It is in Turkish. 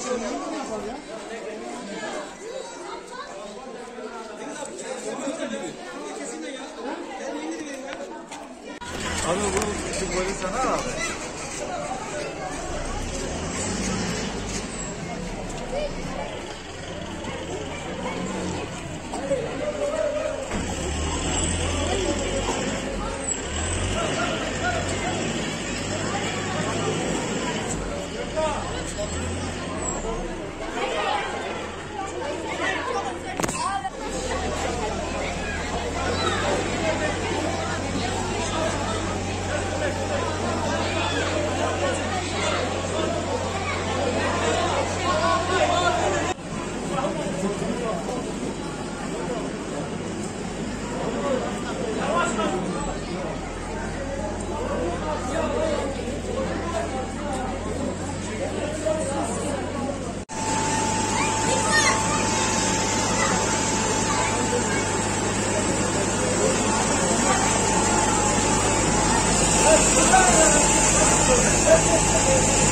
Abi bu şu golü sana abi. Thank you.